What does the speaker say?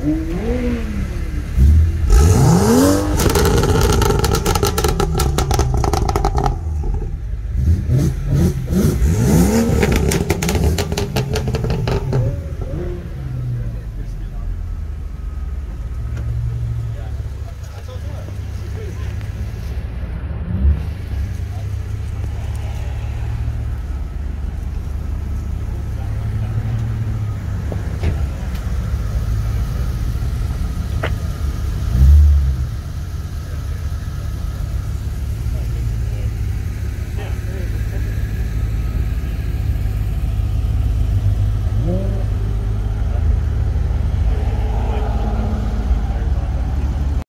Ooh.